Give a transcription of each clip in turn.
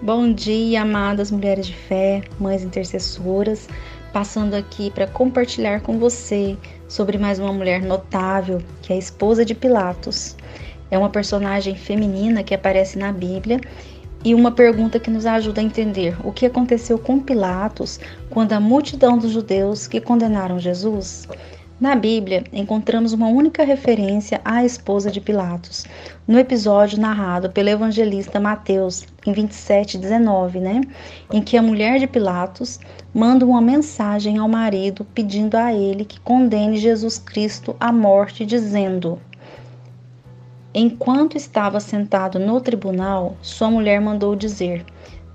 Bom dia, amadas mulheres de fé, mães intercessoras, passando aqui para compartilhar com você sobre mais uma mulher notável, que é a esposa de Pilatos. É uma personagem feminina que aparece na Bíblia e uma pergunta que nos ajuda a entender o que aconteceu com Pilatos quando a multidão dos judeus que condenaram Jesus na Bíblia, encontramos uma única referência à esposa de Pilatos, no episódio narrado pelo evangelista Mateus, em 27:19, né, em que a mulher de Pilatos manda uma mensagem ao marido pedindo a ele que condene Jesus Cristo à morte, dizendo: Enquanto estava sentado no tribunal, sua mulher mandou dizer: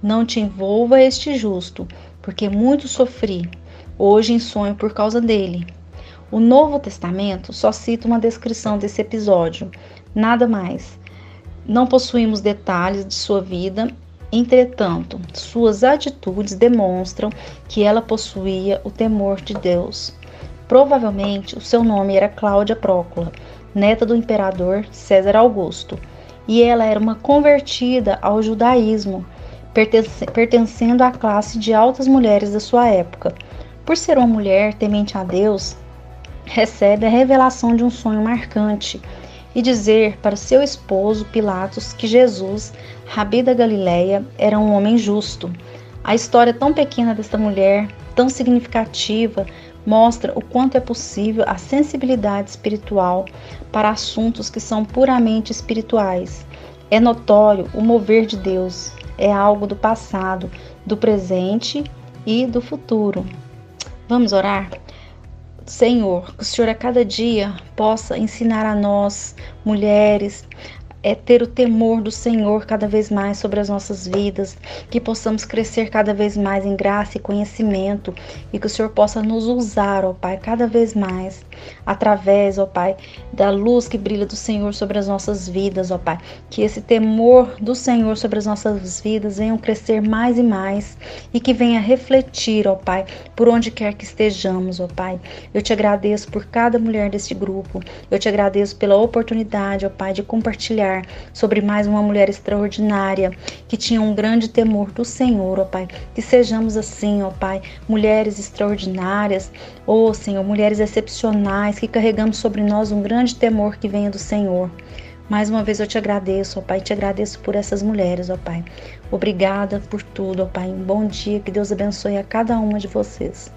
Não te envolva este justo, porque muito sofri. Hoje em sonho por causa dele. O Novo Testamento só cita uma descrição desse episódio, nada mais. Não possuímos detalhes de sua vida, entretanto, suas atitudes demonstram que ela possuía o temor de Deus. Provavelmente o seu nome era Cláudia Prócula, neta do imperador César Augusto, e ela era uma convertida ao judaísmo, pertencendo à classe de altas mulheres da sua época. Por ser uma mulher temente a Deus, recebe a revelação de um sonho marcante e dizer para seu esposo Pilatos que Jesus, rabi da Galileia, era um homem justo. A história tão pequena desta mulher, tão significativa, mostra o quanto é possível a sensibilidade espiritual para assuntos que são puramente espirituais. É notório o mover de Deus, é algo do passado, do presente e do futuro. Vamos orar? Senhor, que o Senhor a cada dia possa ensinar a nós, mulheres, é ter o temor do Senhor cada vez mais sobre as nossas vidas, que possamos crescer cada vez mais em graça e conhecimento e que o Senhor possa nos usar, ó Pai, cada vez mais através, ó Pai, da luz que brilha do Senhor sobre as nossas vidas, ó Pai. Que esse temor do Senhor sobre as nossas vidas venham crescer mais e mais e que venha refletir, ó Pai, por onde quer que estejamos, ó Pai. Eu te agradeço por cada mulher deste grupo. Eu te agradeço pela oportunidade, ó Pai, de compartilhar sobre mais uma mulher extraordinária que tinha um grande temor do Senhor, ó Pai. Que sejamos assim, ó Pai, mulheres extraordinárias, ó Senhor, mulheres excepcionais que carregamos sobre nós um grande temor que venha do Senhor. Mais uma vez eu te agradeço, ó Pai, te agradeço por essas mulheres, ó Pai. Obrigada por tudo, ó Pai. Um bom dia, que Deus abençoe a cada uma de vocês.